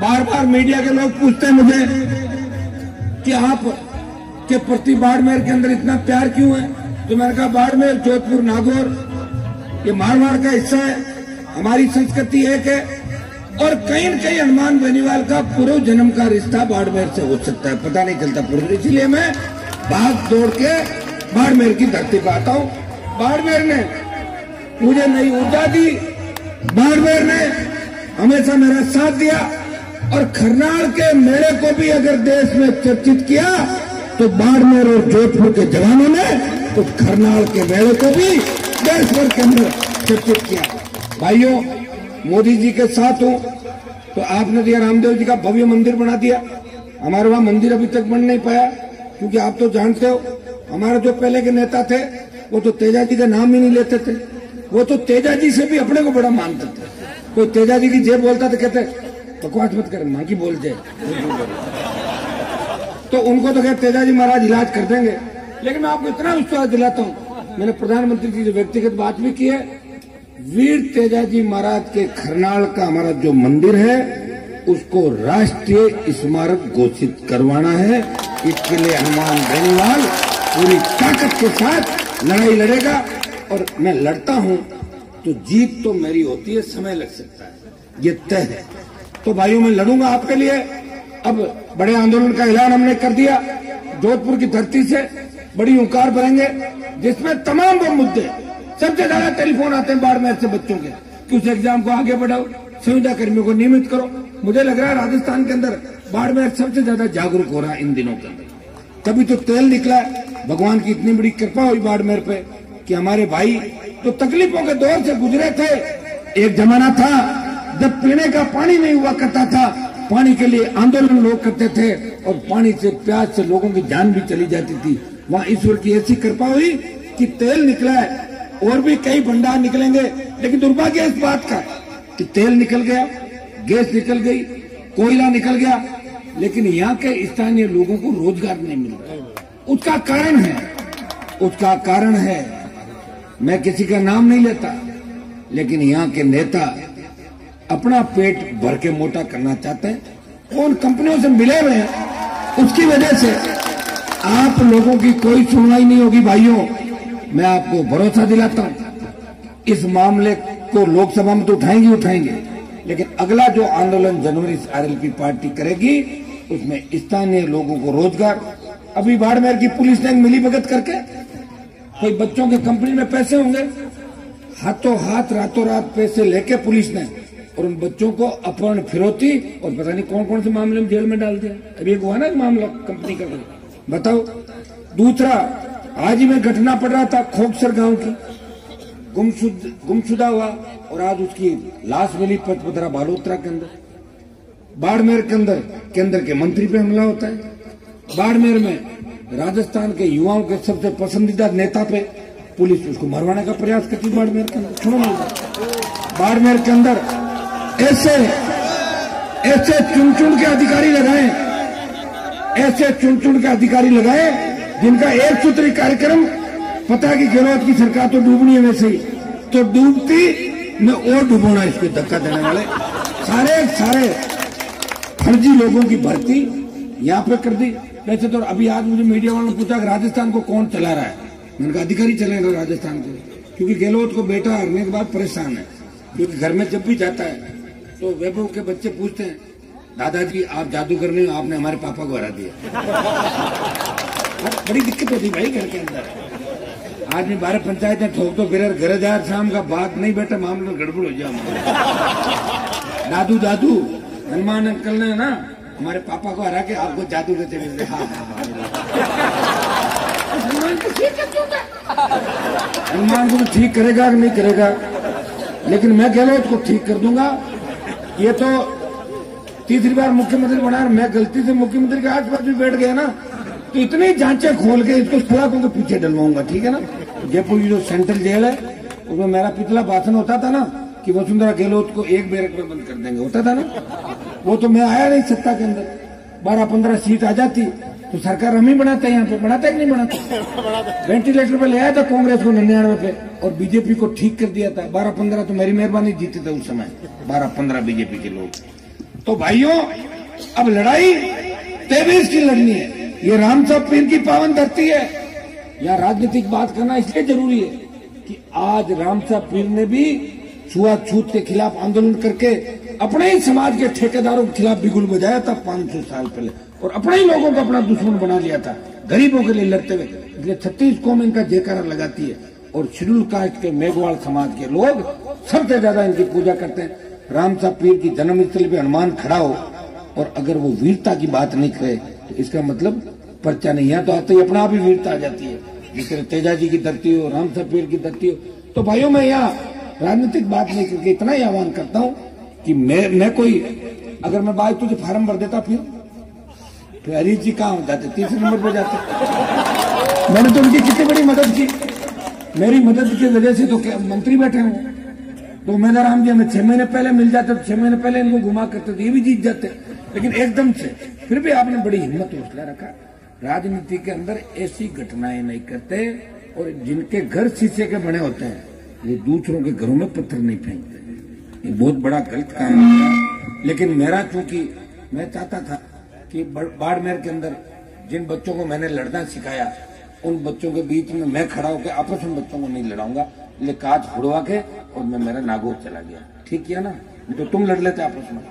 बार बार media के लोग पूछते हैं मुझे कि आप के प्रति बाड़मेर के अंदर इतना प्यार क्यों है? तो मैंने कहा, बाड़मेर, जोधपुर, नागौर, ये मारवाड़ का हिस्सा है। हमारी संस्कृति एक है और कहीं न कहीं हनुमान बेनीवाल का पूर्व जन्म का रिश्ता बाड़मेर से हो सकता है। पता नहीं चलता पूर्व, इसीलिए मैं भाग दौड़ के बाड़मेर की धरती पर आता हूँ। बाड़मेर ने मुझे नई ऊर्जा दी। बाड़मेर ने हमेशा मेरा साथ दिया। और खरनाल के मेले को भी अगर देश में चर्चित किया तो बाड़मेर और जोधपुर के जवानों ने तो खरनाल के मेले को भी देश भर के अंदर चर्चित किया। भाइयों, मोदी जी के साथ हूँ तो आपने दिया रामदेव जी का भव्य मंदिर बना दिया। हमारे वहाँ मंदिर अभी तक बन नहीं पाया, क्योंकि आप तो जानते हो, हमारे जो पहले के नेता थे, वो तो तेजा जी का नाम ही नहीं लेते थे। वो तो तेजा जी से भी अपने को बड़ा मानते थे। कोई तेजा जी की जेब बोलता तो कहते बकवास मत कर, माँ की बोल जाए तो उनको तो खैर तेजाजी महाराज इलाज कर देंगे। लेकिन मैं आपको इतना विश्वास दिलाता हूँ, मैंने प्रधानमंत्री जी से व्यक्तिगत बात भी की है, वीर तेजाजी महाराज के खरनाल का हमारा जो मंदिर है, उसको राष्ट्रीय स्मारक घोषित करवाना है। इसके लिए हनुमान बेनीवाल पूरी ताकत के साथ लड़ाई लड़ेगा। और मैं लड़ता हूँ तो जीत तो मेरी होती है, समय लग सकता है। ये तय है। तो भाइयों, मैं लड़ूँगा आपके लिए। अब बड़े आंदोलन का ऐलान हमने कर दिया। जोधपुर की धरती से बड़ी हुंकार भरेंगे, जिसमें तमाम वो मुद्दे, सबसे ज़्यादा टेलीफोन आते हैं बाड़मेर से बच्चों के, कि उस एग्ज़ाम को आगे बढ़ाओ संविदा कर्मियों को नियमित करो। मुझे लग रहा है राजस्थान के अंदर बाड़मेर सबसे ज़्यादा जागरूक हो रहा है इन दिनों के अंदर। तभी तो तेल निकला है। भगवान की इतनी बड़ी कृपा हुई बाड़मेर पे कि हमारे भाई तो तकलीफों के दौर से गुजरे थे। एक जमाना था जब पीने का पानी नहीं हुआ करता था, पानी के लिए आंदोलन लोग करते थे और पानी से प्यास से लोगों की जान भी चली जाती थी। वहाँ ईश्वर की ऐसी कृपा हुई कि तेल निकला है, और भी कई भंडार निकलेंगे। लेकिन दुर्भाग्य इस बात का कि तेल निकल गया, गैस निकल गई, कोयला निकल गया। लेकिन यहाँ के स्थानीय लोगों को रोज़गार नहीं मिल। उसका कारण है, उसका कारण है, मैं किसी का नाम नहीं लेता, लेकिन यहाँ के नेता अपना पेट भर के मोटा करना चाहते हैं। उन कंपनियों से मिले हुए हैं? उसकी वजह से। आप लोगों की कोई सुनवाई नहीं होगी, भाइयों। मैं आपको भरोसा दिलाता हूँ। इस मामले को लोकसभा में तो उठाएँगे उठाएँगे। लेकिन अगला जो आंदोलन जनवरी से आरएलपी पार्टी करेगी, उसमें स्थानीय लोगों को रोज़गार, अभी बाड़मेर की पुलिस ने मिली भगत करके। कोई बच्चों के कंपनी में पैसे होंगे? हाथों हाथ, रातों रात पैसे लेके पुलिस ने और उन बच्चों को अपहरण, फिरौती और पता नहीं कौन कौन से मामले में जेल में डाल दिया। अभी एक हुआ ना मामला कंपनी का बताओ। दूसरा, आज में घटना पड़ रहा था खोकसर गाँव की। गुमशुद, गुमशुदा हुआ और आज उसकी लाश मिली पथपथरा बालोत्रा के अंदर। बाड़मेर के अंदर, केंद्र के मंत्री पे हमला होता है। बाड़मेर में राजस्थान के युवाओं के सबसे पसंदीदा नेता पे पुलिस उसको मरवाने का प्रयास करती बाड़मेर के अंदर। बाड़मेर के अंदर ऐसे ऐसे चुन चुन के अधिकारी लगाए, ऐसे चुन चुन के अधिकारी लगाए, जिनका एक सूत्री कार्यक्रम पता कि गहलोत की सरकार तो डूबनी है वैसे ही। तो डूबती, में और डूबोना इसको धक्का देने वाले। सारे सारे फर्जी लोगों की भर्ती यहाँ पे कर दी। वैसे तो अभी आज मुझे मीडिया वालों ने पूछा राजस्थान को कौन चला रहा है। मैंने कहा, अधिकारी चलेगा राजस्थान को, क्योंकि गहलोत को बेटा हरने के बाद परेशान है, क्योंकि घर में जब भी जाता है तो वैभव के बच्चे पूछते हैं दादाजी आप जादू कर नहीं हो आपने हमारे पापा को हरा दिया। बड़ी दिक्कत होती भाई घर के अंदर। आदमी बारह पंचायत में ठोक तो फिर घर जा शाम का बात नहीं बेटा मामला गड़बड़ हो जाए दादू दादू हनुमान अंकल ने ना हमारे पापा को हरा के आपको जादू देते मिलते हाँ हाँ हाँ हनुमान को ठीक हनुमान को तो ठीक करेगा कि नहीं करेगा? लेकिन मैं गहलोत को ठीक कर दूँगा। ये तो तीसरी बार मुख्यमंत्री बना मैं गलती से मुख्यमंत्री के आस पास भी बैठ गया ना तो इतनी जांचें खोल के इसको थोड़ा के पीछे डलवाऊँगा, ठीक है ना? जयपुर की जो सेंट्रल जेल है, उसमें मेरा पिछला भाषण होता था ना कि वसुंधरा गहलोत को एक बैरक में बंद कर देंगे, होता था ना? वो तो मैं आया नहीं सत्ता के अंदर। बारह पंद्रह सीट आ जाती तो सरकार हम ही बनाते हैं यहाँ पे, बनाते कि नहीं बनाते? वेंटिलेटर पे ले आया था कांग्रेस को निन्यानवे पे, और बीजेपी को ठीक कर दिया था। बारह पंद्रह तो मेरी मेहरबानी जीते थे उस समय, बारह पंद्रह बीजेपी के लोग। तो भाइयों, अब लड़ाई तेवीस की लड़नी है। ये राम साहब पीर की पावन धरती है। यहाँ राजनीतिक बात करना इसलिए ज़रूरी है कि आज राम साहब पीर ने भी छुआछूत के खिलाफ आंदोलन करके अपने ही समाज के ठेकेदारों के खिलाफ बिगुल बजाया था 500 साल पहले। और अपने ही लोगों को अपना दुश्मन बना लिया था। गरीबों के लिए लड़ते हुए। इसलिए छत्तीस कौम इनका जयकारा लगाती है। और शेड्यूल कास्ट के मेघवाल समाज के लोग सबसे ज़्यादा इनकी पूजा करते हैं। राम साहब पीर की जन्मस्थल पे हनुमान खड़ा हो और अगर वो वीरता की बात नहीं करे तो इसका मतलब पर्चा नहीं है तो आते ही अपना आप ही वीरता आ जाती है। जिस तरह तेजा जी की धरती हो, राम साहब पीर की धरती हो। तो भाइयों, मैं यहाँ राजनीतिक बात नहीं करके इतना ही आह्वान करता हूँ कि मैं मैं कोई, अगर मैं बात तुझे फार्म भर देता फिर? फिर हरीश जी कहाँ हो जाते तीसरे नंबर पर जाते। मैंने तो उनकी कितनी बड़ी मदद की। मेरी मदद की वजह से तो मंत्री बैठे हैं। तो मैंने राम जी, हमें छह महीने पहले मिल जाते तो छह महीने पहले इनको घुमा करते तो ये भी जीत जाते। लेकिन एकदम से, फिर भी आपने बड़ी हिम्मत हौसला रखा। राजनीति के अंदर ऐसी घटनाएँ नहीं करते, और जिनके घर शीशे के बने होते हैं, वो दूसरों के घरों में पत्थर नहीं फेंकते। ये बहुत बड़ा गलत काम है। लेकिन मेरा, चूँकि मैं चाहता था कि बाड़मेर के अंदर जिन बच्चों को मैंने लड़ना सिखाया, उन बच्चों के बीच में मैं खड़ा होकर आपस में बच्चों को नहीं लड़ाऊँगा। काज फुड़वा के और मैं मेरा नागौर चला गया। ठीक किया ना? तो तुम लड़ लेते आपस में।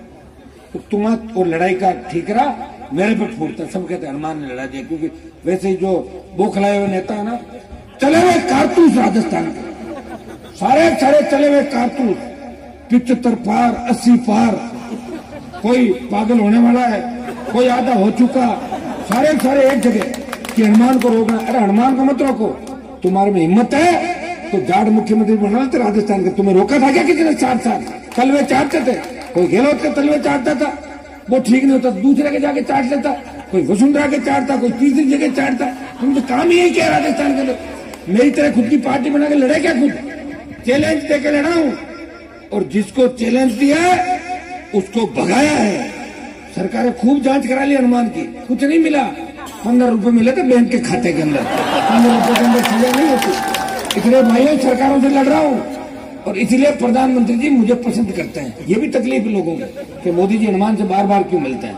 तो तुम और लड़ाई का ठीक रहा मेरे पे फूटता, सब कहते हनुमान ने लड़ा दिया। क्योंकि वैसे जो बोखलाए हुए नेता है ना, चले हुए कारतूस राजस्थान के। सारे सारे चले हुए कारतूस पिछहत्तर पार, अस्सी पार। कोई पागल होने वाला है? कोई आधा हो चुका। सारे सारे एक जगह कि हनुमान को रोकना। अरे हनुमान को मत रोको। तुम्हारे में हिम्मत है? तो जाट मुख्यमंत्री बनना थे राजस्थान के तुम्हें रोका था क्या किसी ने चार साल? तलवे चाटते थे। कोई गहलोत के तलवे चाटता था। वो ठीक नहीं होता। दूसरे के जाके चाट लेता। कोई वसुंधरा के चाटता, कोई तीसरी जगह चाटता। तुम तो काम ही किया राजस्थान के लोग मेरी तरह खुद की पार्टी बना के लड़े क्या खुद? चैलेंज दे के लड़ा हूँ। और जिसको चैलेंज दिया उसको भगाया है। सरकार ने खूब जाँच करा ली हनुमान की। कुछ नहीं मिला। पंद्रह रुपए मिले थे बैंक के खाते के अंदर। पंद्रह रुपए के अंदर सजा नहीं होती। इसलिए भाइयों सरकारों से लड़ रहा हूँ। और इसलिए प्रधानमंत्री जी मुझे पसंद करते हैं। ये भी तकलीफ़ है लोगों को कि मोदी जी हनुमान से बार बार क्यों मिलते हैं?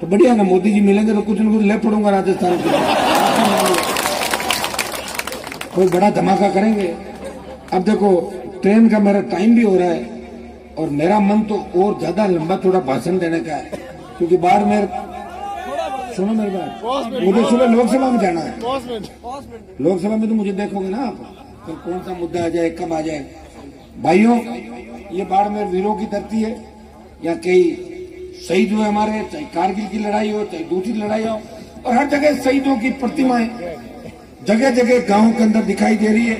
तो बढ़िया ना, मोदी जी मिलेंगे तो कुछ न कुछ ले पड़ूँगा राजस्थान के कोई बड़ा धमाका करेंगे। अब देखो, ट्रेन का मेरा टाइम भी हो रहा है। और मेरा मन तो और ज़्यादा लंबा थोड़ा भाषण देने का है। क्योंकि बाहर मेरे सुनो मेरी बात। मुझे सुबह लोकसभा में जाना है। लोकसभा में तो मुझे देखोगे ना आप। कल कौन सा मुद्दा आ जाए कब आ जाए? भाइयों ये बाड़मेर वीरों की धरती है। यहाँ कई शहीद हुए हमारे चाहे कारगिल की लड़ाई हो चाहे दूसरी लड़ाई हो और हर जगह शहीदों की प्रतिमाएँ जगह जगह गाँव के अंदर दिखाई दे रही है।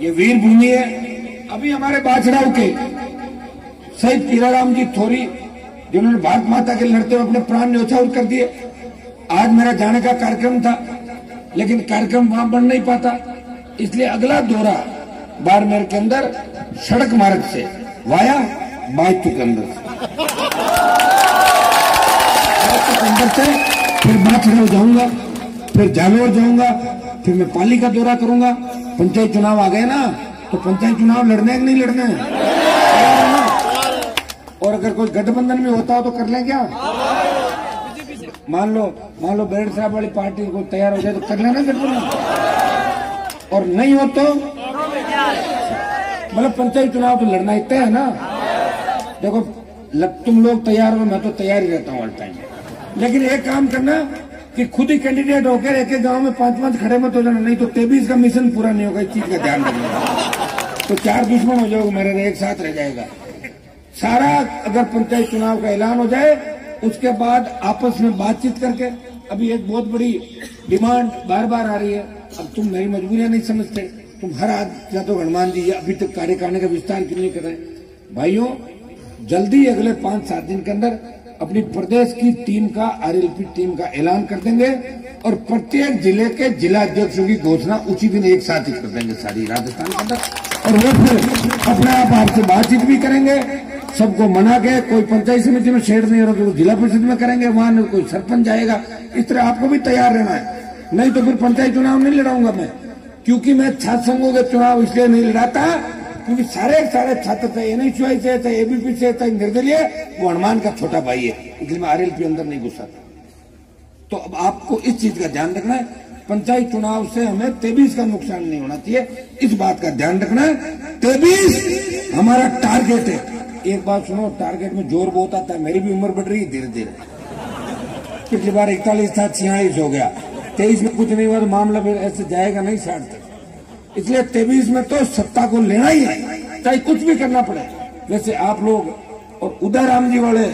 ये वीर भूमि है। अभी हमारे बाछड़ाओं के शहीद पीराराम जी थोरी जिन्होंने भारत माता के लड़ते हुए अपने प्राण न्यौछावर कर दिए। आज मेरा जाने का कार्यक्रम था, लेकिन कार्यक्रम वहाँ बन नहीं पाता। इसलिए अगला दौरा बाड़मेर के अंदर सड़क मार्ग से, वाया बायतू के अंदर अंदर से फिर बाछड़ाऊ जाऊँगा, फिर जालोर जाऊँगा, फिर मैं पाली का दौरा करूँगा। पंचायत चुनाव आ गए ना तो पंचायत चुनाव लड़ने कि नहीं लड़ने? और अगर कोई गठबंधन में होता हो तो कर लें क्या? मान लो मान लो बेरड साहब वाली पार्टी को तैयार हो जाए तो कर लेना गठबंधन। और नहीं हो तो मतलब पंचायत चुनाव तो लड़ना ही तय है ना। देखो लग, तुम लोग तैयार हो मैं तो तैयार ही रहता हूँ टाइम लेकिन एक काम करना कि खुद ही कैंडिडेट होकर एक एक गाँव में पाँच पाँच खड़े मत हो जाना नहीं तो तेबीस का मिशन पूरा नहीं होगा इस चीज़ का ध्यान रखना। तो चार दुश्मन हो जाओगे मेरे एक साथ रह जाएगा। सारा अगर पंचायत चुनाव का ऐलान हो जाए, उसके बाद आपस में बातचीत करके, अभी एक बहुत बड़ी डिमांड बार बार आ रही है। अब तुम मेरी मजबूरियाँ नहीं समझते। तुम हर आज या तो हनुमान जी अभी तक कार्यकारिणी का विस्तार क्यों नहीं कर रहे? भाइयों, जल्दी अगले पाँच सात दिन के अंदर अपनी प्रदेश की टीम का आरएलपी टीम का ऐलान कर देंगे और प्रत्येक ज़िले के जिला अध्यक्षों की घोषणा उसी दिन एक साथ ही कर देंगे सारी राजस्थान के अंदर। और वो फिर अपने आप आपसे बातचीत भी करेंगे। सबको मना के कोई पंचायत समिति में शेड नहीं हो रहा तो जिला परिषद में करेंगे, वहाँ कोई सरपंच जाएगा इस तरह आपको भी तैयार रहना है। नहीं तो फिर पंचायत चुनाव नहीं लड़ाऊँगा मैं। क्योंकि मैं छात्र संघों के चुनाव इसलिए नहीं लड़ाता, क्योंकि सारे सारे छात्र थे एन से, चाहे एबीपी से, चाहे निर्दलीय, वो हनुमान का छोटा भाई है, इसलिए मैं आरएलपी अंदर नहीं घुसा था। तो अब आपको इस चीज़ का ध्यान रखना है। पंचायत चुनाव से हमें तेबीस का नुकसान नहीं होना चाहिए। इस बात का ध्यान रखना है। तेबीस हमारा टारगेट है। एक बात सुनो टारगेट में ज़ोर बहुत आता है, मेरी भी उम्र बढ़ रही है धीरे धीरे। पिछली बार इकतालीस था, छियालीस हो गया। तेईस में कुछ नहीं हुआ तो मामला फिर ऐसे जाएगा नहीं साठ तक। इसलिए तेईस में तो सत्ता को लेना ही है, चाहे कुछ भी करना पड़े। वैसे आप लोग और उदय राम जी वाले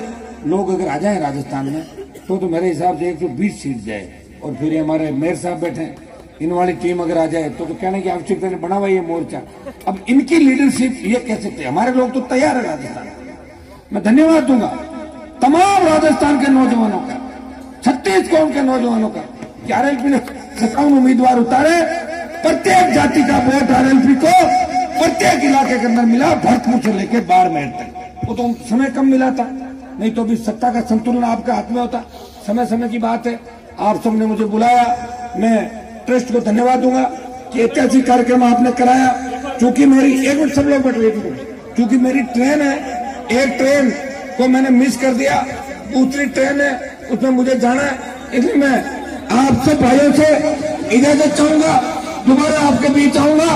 लोग अगर आ जाए राजस्थान में तो तो मेरे हिसाब से एक सौ बीस सीट जाए और फिर हमारे मेयर साहब बैठे। इन वाली टीम अगर आ जाए तो तो कहने की आवश्यकता ने बना हुआ ये मोर्चा। अब इनकी लीडरशिप ये कह सकते हमारे लोग तो तैयार है राजस्थान। मैं धन्यवाद दूँगा तमाम राजस्थान के नौजवानों का छत्तीसगढ़ के नौजवानों का कि आरएलपी ने सत्तावन उम्मीदवार उतारे। प्रत्येक जाति का वोट आरएलपी को प्रत्येक इलाके के अंदर मिला, भरतपुर से लेकर बाड़मेर तक। वो तो समय कम मिला था, नहीं तो अभी सत्ता का संतुलन आपके हाथ में होता। समय समय की बात है, आप सबने मुझे बुलाया, मैं ट्रस्ट को धन्यवाद दूँगा कि ऐतिहासिक कार्यक्रम आपने कराया। क्योंकि मेरी एक मिनट सब लोग बैठ रहे क्योंकि मेरी ट्रेन है, एक ट्रेन को मैंने मिस कर दिया, दूसरी ट्रेन है, उसमें मुझे जाना है। इसलिए मैं आप सब भाइयों से इजाज़त चाहूँगा, दोबारा आपके बीच आऊँगा,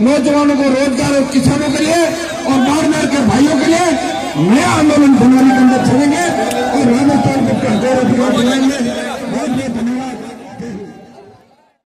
नौजवानों को रोज़गार और किसानों के लिए और बाड़मेर के भाइयों के लिए नया आंदोलन बनाने के अंदर चलेंगे और राजस्थान को बनाएँगे